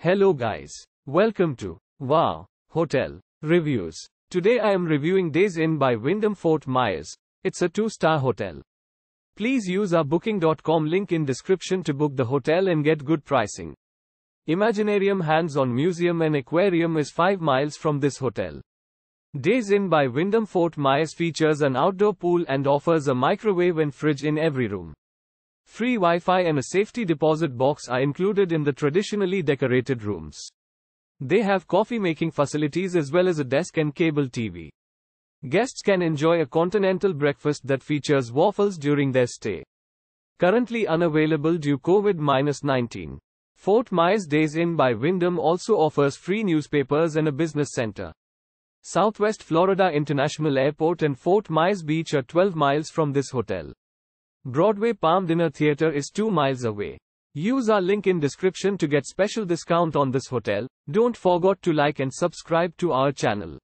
Hello guys. Welcome to Wow Hotel Reviews. Today I am reviewing Days Inn by Wyndham Fort Myers. It's a 2-star hotel. Please use our booking.com link in description to book the hotel and get good pricing. Imaginarium hands-on museum and aquarium is 5 miles from this hotel. Days Inn by Wyndham Fort Myers features an outdoor pool and offers a microwave and fridge in every room. Free Wi-Fi and a safety deposit box are included in the traditionally decorated rooms. They have coffee making facilities as well as a desk and cable TV. Guests can enjoy a continental breakfast that features waffles during their stay. Currently unavailable due COVID-19. Fort Myers Days Inn by Wyndham also offers free newspapers and a business center. Southwest Florida International Airport and Fort Myers Beach are 12 miles from this hotel. Broadway Palm Dinner Theater is 2 miles away. Use our link in description to get special discount on this hotel. Don't forget to like and subscribe to our channel.